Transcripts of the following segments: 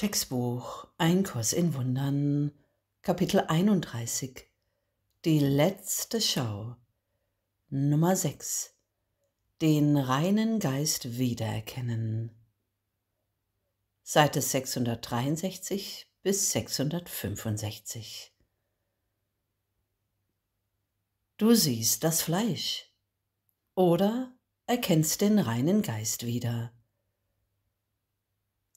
Textbuch Ein Kurs in Wundern, Kapitel 31 Die letzte Schau Nummer 6 Den reinen Geist wiedererkennen Seite 663 bis 665 Du siehst das Fleisch oder erkennst den reinen Geist wieder.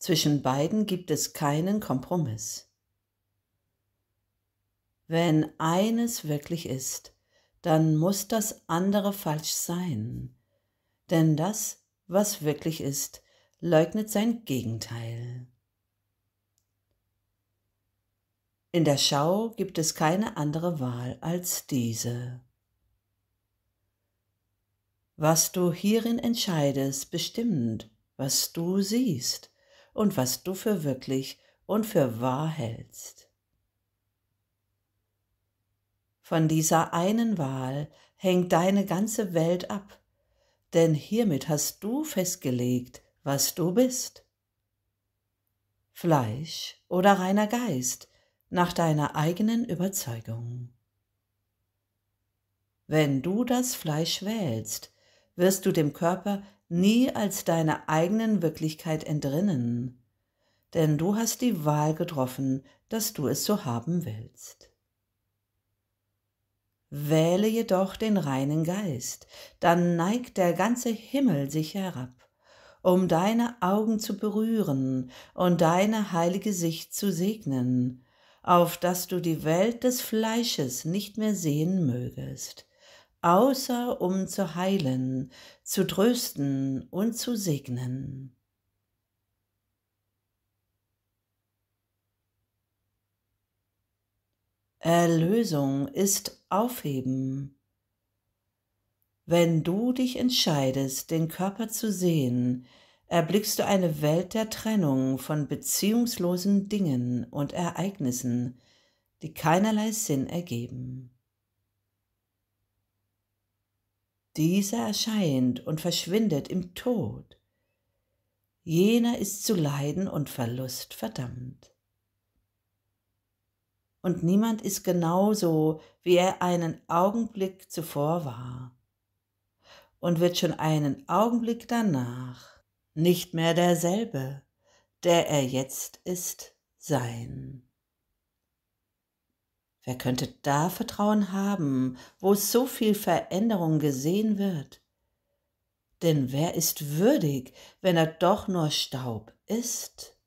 Zwischen beiden gibt es keinen Kompromiss. Wenn eines wirklich ist, dann muss das andere falsch sein, denn das, was wirklich ist, leugnet sein Gegenteil. In der Schau gibt es keine andere Wahl als diese. Was du hierin entscheidest, bestimmt, was du siehst und was du für wirklich und für wahr hältst. Von dieser einen Wahl hängt deine ganze Welt ab, denn hiermit hast du festgelegt, was du bist. Fleisch oder reiner Geist nach deiner eigenen Überzeugung. Wenn du das Fleisch wählst, wirst du dem Körper nie als deiner eigenen Wirklichkeit entrinnen, denn du hast die Wahl getroffen, dass du es so haben willst. Wähle jedoch den reinen Geist, dann neigt der ganze Himmel sich herab, um deine Augen zu berühren und deine heilige Sicht zu segnen, auf dass du die Welt des Fleisches nicht mehr sehen mögest, außer um zu heilen, zu trösten und zu segnen. Erlösung ist Aufheben. Wenn du dich entscheidest, den Körper zu sehen, erblickst du eine Welt der Trennung von beziehungslosen Dingen und Ereignissen, die keinerlei Sinn ergeben. Dieser erscheint und verschwindet im Tod. Jener ist zu Leiden und Verlust verdammt. Und niemand ist genauso, wie er einen Augenblick zuvor war und wird schon einen Augenblick danach nicht mehr derselbe, der er jetzt ist, sein. Wer könnte da Vertrauen haben, wo so viel Veränderung gesehen wird? Denn wer ist würdig, wenn er doch nur Staub ist?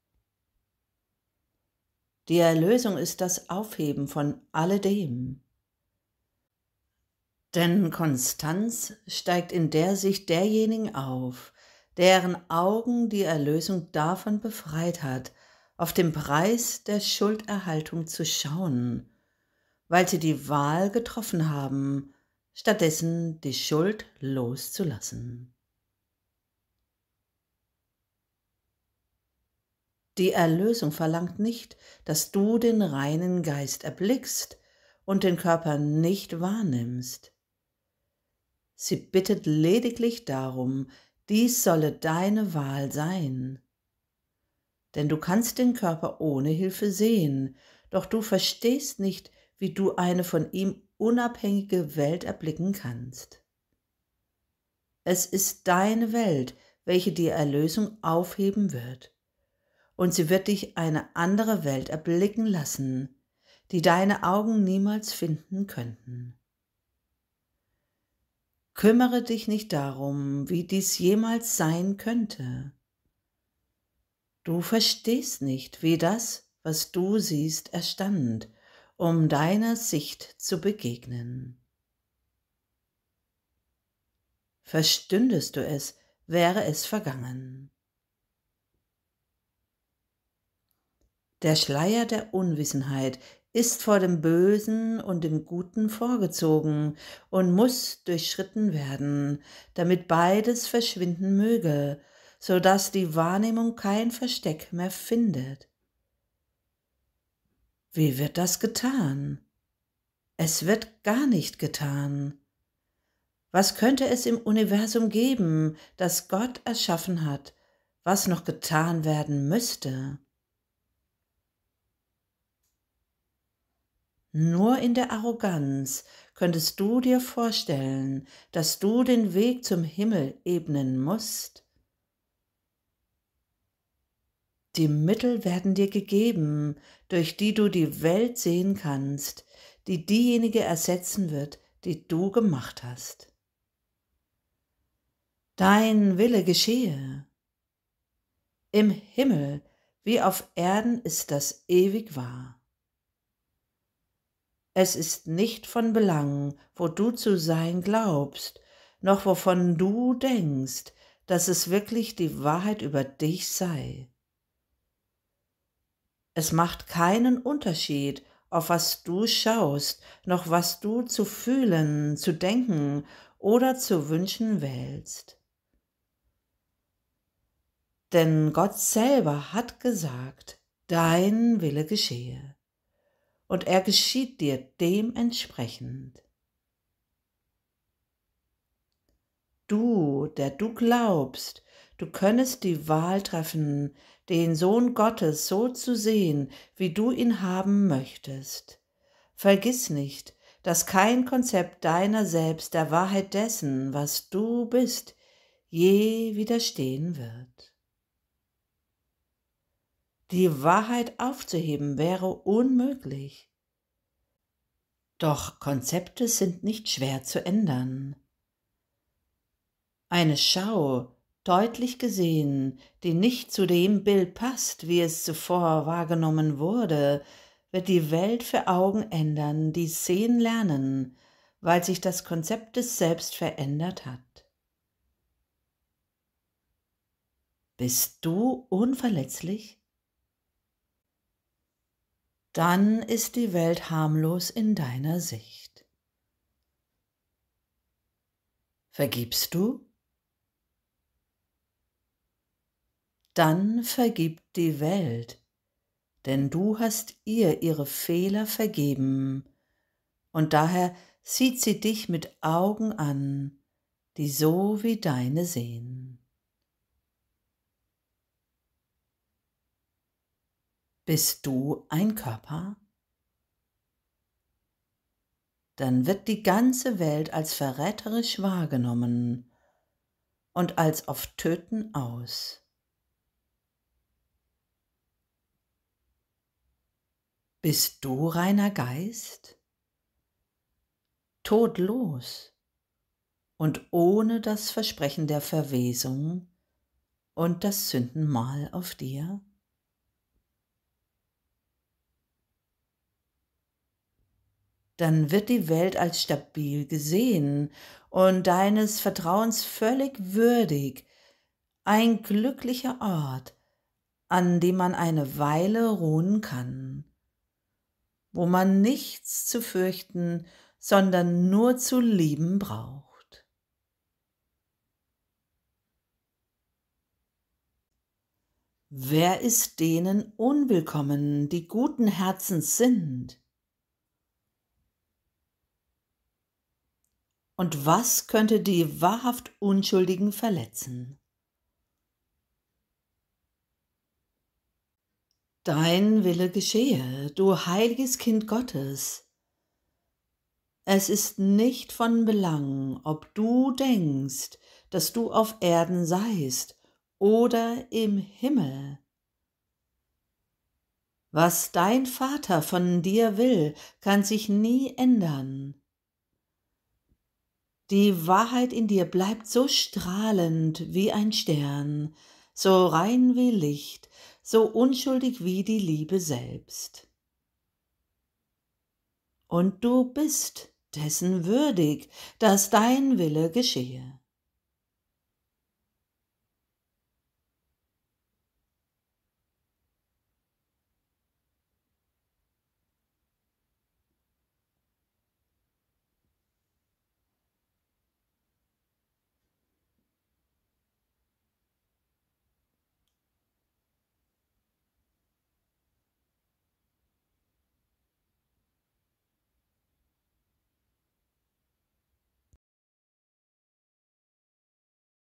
Die Erlösung ist das Aufheben von alledem. Denn Konstanz steigt in der Sicht derjenigen auf, deren Augen die Erlösung davon befreit hat, auf den Preis der Schulderhaltung zu schauen weil sie die Wahl getroffen haben, stattdessen die Schuld loszulassen. Die Erlösung verlangt nicht, dass du den reinen Geist erblickst und den Körper nicht wahrnimmst. Sie bittet lediglich darum, dies solle deine Wahl sein. Denn du kannst den Körper ohne Hilfe sehen, doch du verstehst nicht, wie du eine von ihm unabhängige Welt erblicken kannst. Es ist deine Welt, welche die Erlösung aufheben wird, und sie wird dich eine andere Welt erblicken lassen, die deine Augen niemals finden könnten. Kümmere dich nicht darum, wie dies jemals sein könnte. Du verstehst nicht, wie das, was du siehst, erstand um deiner Sicht zu begegnen. Verstündest du es, wäre es vergangen. Der Schleier der Unwissenheit ist vor dem Bösen und dem Guten vorgezogen und muss durchschritten werden, damit beides verschwinden möge, so dass die Wahrnehmung kein Versteck mehr findet. Wie wird das getan? Es wird gar nicht getan. Was könnte es im Universum geben, das Gott erschaffen hat, was noch getan werden müsste? Nur in der Arroganz könntest du dir vorstellen, dass du den Weg zum Himmel ebnen musst. Die Mittel werden dir gegeben, durch die du die Welt sehen kannst, die diejenige ersetzen wird, die du gemacht hast. Dein Wille geschehe. Im Himmel wie auf Erden ist das ewig wahr. Es ist nicht von Belang, wo du zu sein glaubst, noch wovon du denkst, dass es wirklich die Wahrheit über dich sei. Es macht keinen Unterschied, auf was du schaust, noch was du zu fühlen, zu denken oder zu wünschen wählst. Denn Gott selber hat gesagt, dein Wille geschehe, und er geschieht dir dementsprechend. Du, der du glaubst, du könntest die Wahl treffen, den Sohn Gottes so zu sehen, wie du ihn haben möchtest. Vergiss nicht, dass kein Konzept deiner selbst der Wahrheit dessen, was du bist, je widerstehen wird. Die Wahrheit aufzuheben wäre unmöglich. Doch Konzepte sind nicht schwer zu ändern. Eine Schau, deutlich gesehen, die nicht zu dem Bild passt, wie es zuvor wahrgenommen wurde, wird die Welt für Augen ändern, die sehen lernen, weil sich das Konzept des Selbst verändert hat. Bist du unverletzlich? Dann ist die Welt harmlos in deiner Sicht. Vergibst du? Dann vergibt die Welt, denn du hast ihr ihre Fehler vergeben, und daher sieht sie dich mit Augen an, die so wie deine sehen. Bist du ein Körper? Dann wird die ganze Welt als verräterisch wahrgenommen und als auf Töten aus. Bist du reiner Geist? Todlos und ohne das Versprechen der Verwesung und das Sündenmal auf dir? Dann wird die Welt als stabil gesehen und deines Vertrauens völlig würdig, ein glücklicher Ort, an dem man eine Weile ruhen kann wo man nichts zu fürchten, sondern nur zu lieben braucht. Wer ist denen unwillkommen, die guten Herzens sind? Und was könnte die wahrhaft Unschuldigen verletzen? Dein Wille geschehe, du heiliges Kind Gottes. Es ist nicht von Belang, ob du denkst, dass du auf Erden seist oder im Himmel. Was dein Vater von dir will, kann sich nie ändern. Die Wahrheit in dir bleibt so strahlend wie ein Stern, so rein wie Licht, so unschuldig wie die Liebe selbst. Und du bist dessen würdig, dass dein Wille geschehe.